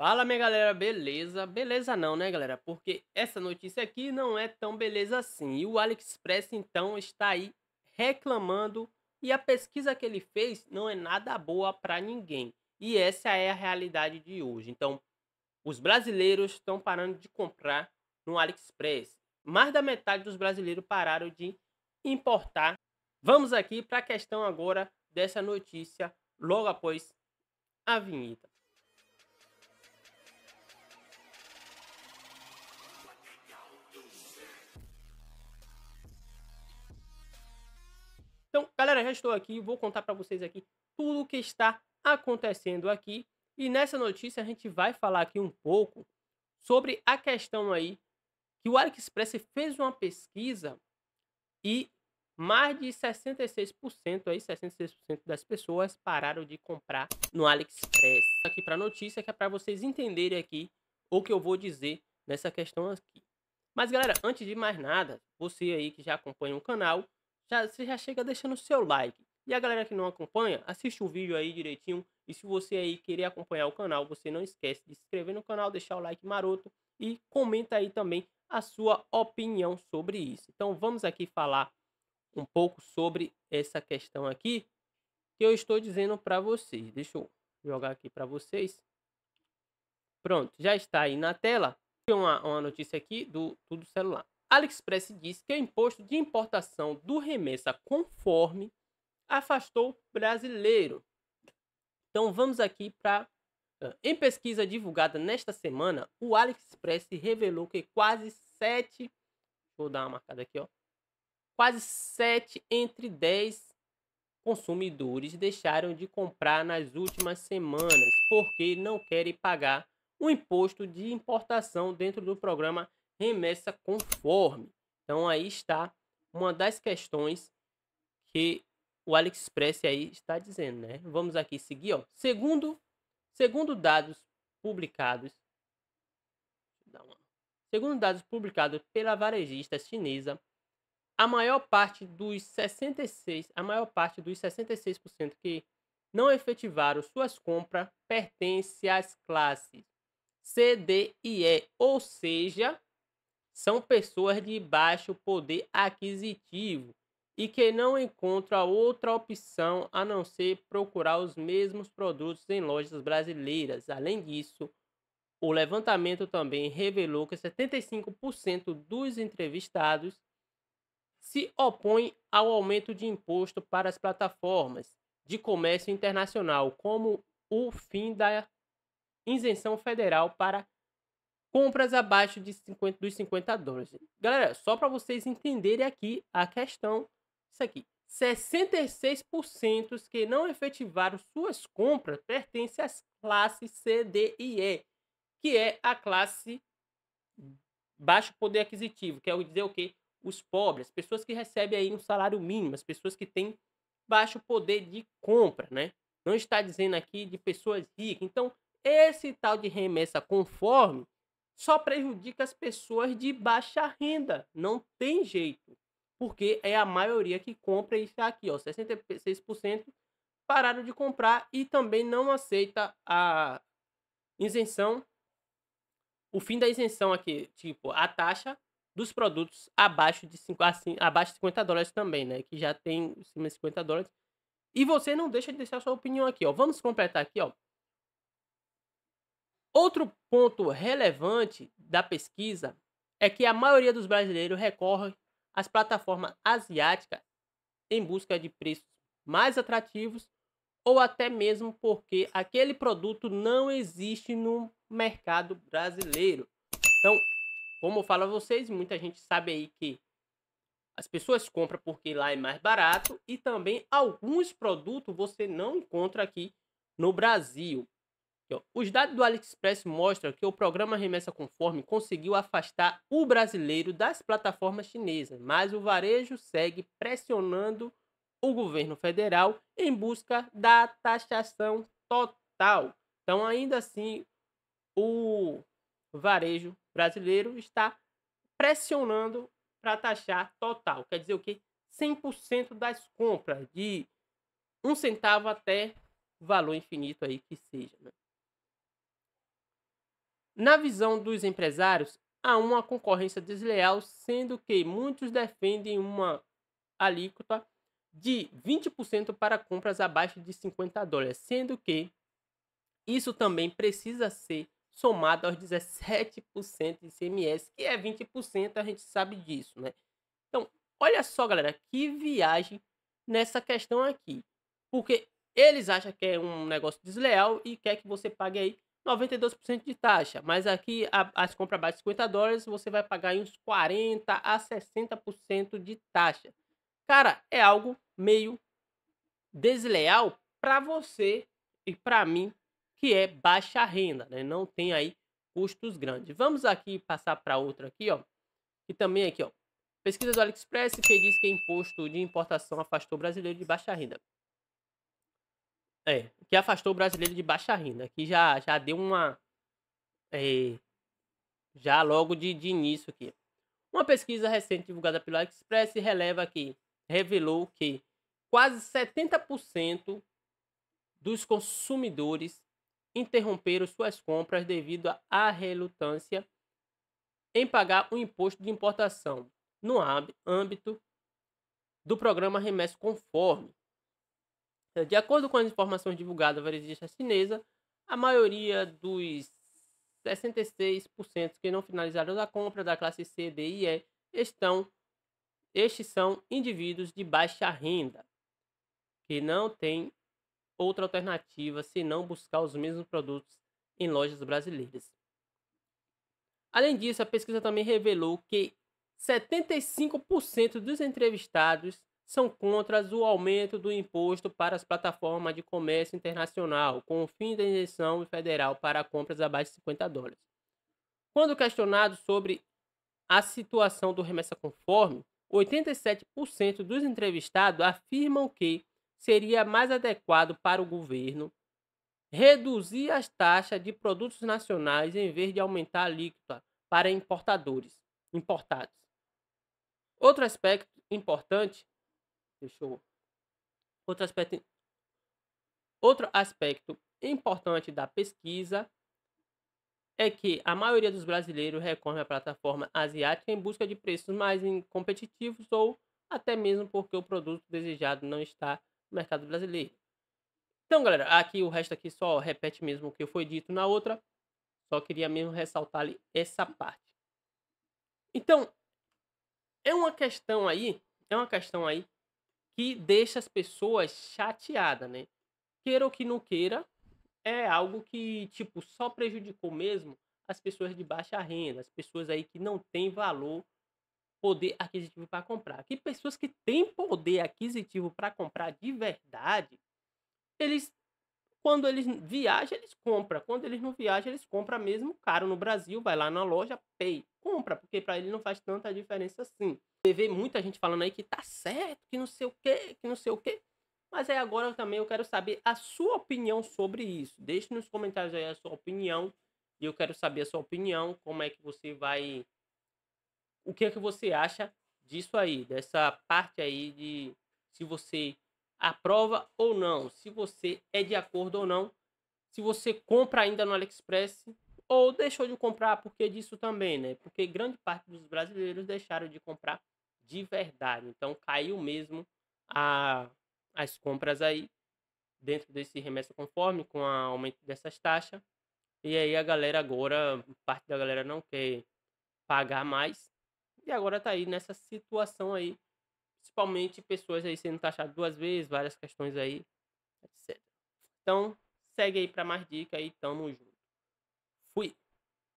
Fala, minha galera, beleza? Beleza não, né, galera? Porque essa notícia aqui não é tão beleza assim. E o AliExpress, então, está aí reclamando e a pesquisa que ele fez não é nada boa para ninguém. E essa é a realidade de hoje. Então, os brasileiros estão parando de comprar no AliExpress. Mais da metade dos brasileiros pararam de importar. Vamos aqui para a questão agora dessa notícia, logo após a vinheta. Já estou aqui, vou contar para vocês aqui tudo o que está acontecendo aqui. E nessa notícia a gente vai falar aqui um pouco sobre a questão aí que o AliExpress fez uma pesquisa e mais de 66%, aí 66% das pessoas pararam de comprar no AliExpress. Aqui para a notícia que é para vocês entenderem aqui o que eu vou dizer nessa questão aqui. Mas galera, antes de mais nada, você aí que já acompanha o canal, já, você já chega deixando o seu like. E a galera que não acompanha, assiste o vídeo aí direitinho. E se você aí querer acompanhar o canal, você não esquece de se inscrever no canal, deixar o like maroto e comenta aí também a sua opinião sobre isso. Então vamos aqui falar um pouco sobre essa questão aqui que eu estou dizendo para vocês. Deixa eu jogar aqui para vocês. Pronto, já está aí na tela. Tem uma, uma notícia aqui do Tudo Celular. AliExpress diz que o imposto de importação do remessa conforme afastou brasileiro. Então vamos aqui para em pesquisa divulgada nesta semana, o AliExpress revelou que quase 7, vou dar uma marcada aqui, ó. Quase 7 entre 10 consumidores deixaram de comprar nas últimas semanas porque não querem pagar o imposto de importação dentro do programa remessa conforme. Então aí está uma das questões que o AliExpress aí está dizendo, né? Vamos aqui seguir, ó. Segundo, segundo dados publicados, segundo dados publicados pela varejista chinesa, a maior parte dos 66, a maior parte dos 66% que não efetivaram suas compras pertence às classes C, D e E, ou seja, são pessoas de baixo poder aquisitivo e que não encontram outra opção a não ser procurar os mesmos produtos em lojas brasileiras. Além disso, o levantamento também revelou que 75% dos entrevistados se opõem ao aumento de imposto para as plataformas de comércio internacional, como o fim da isenção federal para compras abaixo de 50, dos 50 dólares. Galera, só para vocês entenderem aqui a questão, isso aqui. 66% que não efetivaram suas compras pertencem às classes C, D e E, que é a classe baixo poder aquisitivo, que é dizer o quê? Os pobres, as pessoas que recebem aí um salário mínimo, as pessoas que têm baixo poder de compra, né? Não está dizendo aqui de pessoas ricas. Então, esse tal de remessa conforme só prejudica as pessoas de baixa renda. Não tem jeito. Porque é a maioria que compra e está aqui, ó, 66% pararam de comprar e também não aceita a isenção, o fim da isenção aqui, tipo, a taxa dos produtos abaixo de, 5, assim, abaixo de 50 dólares também, né? Que já tem acima de 50 dólares. E você não deixa de deixar sua opinião aqui, ó. Vamos completar aqui, ó. Outro ponto relevante da pesquisa é que a maioria dos brasileiros recorre às plataformas asiáticas em busca de preços mais atrativos ou até mesmo porque aquele produto não existe no mercado brasileiro. Então, como eu falo a vocês, muita gente sabe aí que as pessoas compram porque lá é mais barato e também alguns produtos você não encontra aqui no Brasil. Os dados do AliExpress mostram que o programa Remessa Conforme conseguiu afastar o brasileiro das plataformas chinesas, mas o varejo segue pressionando o governo federal em busca da taxação total. Então, ainda assim, o varejo brasileiro está pressionando para taxar total. Quer dizer o que? 100% das compras, de um centavo até valor infinito aí que seja. Né? Na visão dos empresários, há uma concorrência desleal, sendo que muitos defendem uma alíquota de 20% para compras abaixo de 50 dólares, sendo que isso também precisa ser somado aos 17% de ICMS, que é 20%, a gente sabe disso, né? Então, olha só, galera, que viagem nessa questão aqui. Porque eles acham que é um negócio desleal e quer que você pague aí 92% de taxa. Mas aqui, a, as compras abaixo de 50 dólares, você vai pagar uns 40% a 60% de taxa. Cara, é algo meio desleal para você e para mim que é baixa renda, né? Não tem aí custos grandes. Vamos aqui passar para outra aqui, ó. E também aqui, ó. Pesquisa do AliExpress que diz que imposto de importação afastou brasileiro de baixa renda. É, que afastou o brasileiro de baixa renda. Aqui já, já deu uma. É, já logo de, de início aqui. Uma pesquisa recente divulgada pelo AliExpress releva que revelou que quase 70% dos consumidores interromperam suas compras devido à relutância em pagar o imposto de importação no âmbito do programa Remessa Conforme. De acordo com as informações divulgadas pela revista chinesa, a maioria dos 66% que não finalizaram a compra da classe C, D e E estão estes são indivíduos de baixa renda que não têm outra alternativa senão buscar os mesmos produtos em lojas brasileiras. Além disso, a pesquisa também revelou que 75% dos entrevistados são contra o aumento do imposto para as plataformas de comércio internacional, com o fim da isenção federal para compras abaixo de 50 dólares. Quando questionado sobre a situação do remessa conforme, 87% dos entrevistados afirmam que seria mais adequado para o governo reduzir as taxas de produtos nacionais em vez de aumentar a alíquota para importadores importados. Outro aspecto importante, eu, outro aspecto outro aspecto importante da pesquisa é que a maioria dos brasileiros recorre à plataforma asiática em busca de preços mais competitivos ou até mesmo porque o produto desejado não está mercado brasileiro. Então, galera, aqui o resto aqui só repete mesmo o que foi dito na outra. Só queria mesmo ressaltar ali essa parte. Então, é uma questão aí, é uma questão aí que deixa as pessoas chateadas, né? Queira ou que não queira, é algo que, tipo, só prejudicou mesmo as pessoas de baixa renda, as pessoas aí que não têm valor poder aquisitivo para comprar. Que pessoas que têm poder aquisitivo para comprar de verdade, eles quando eles viajam, eles compram. Quando eles não viajam, eles compram mesmo caro no Brasil, vai lá na loja, pay, compra, porque para ele não faz tanta diferença assim. Você vê muita gente falando aí que tá certo, que não sei o quê, que não sei o quê. Mas aí agora eu também eu quero saber a sua opinião sobre isso. Deixe nos comentários aí a sua opinião. E eu quero saber a sua opinião, como é que você vai o que é que você acha disso aí, dessa parte aí de se você aprova ou não, se você é de acordo ou não, se você compra ainda no AliExpress ou deixou de comprar porque disso também, né? Porque grande parte dos brasileiros deixaram de comprar de verdade. Então caiu mesmo a, as compras aí dentro desse remessa conforme com o aumento dessas taxas. E aí a galera agora, parte da galera não quer pagar mais e agora tá aí nessa situação aí. Principalmente pessoas aí sendo taxadas duas vezes, várias questões aí, etc. Então, segue aí para mais dicas aí, tamo junto.